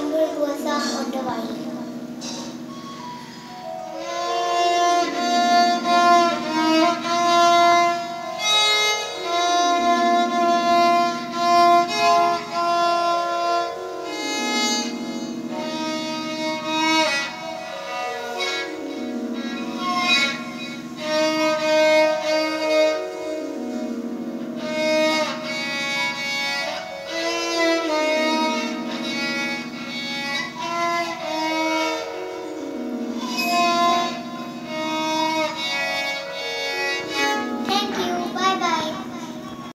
to play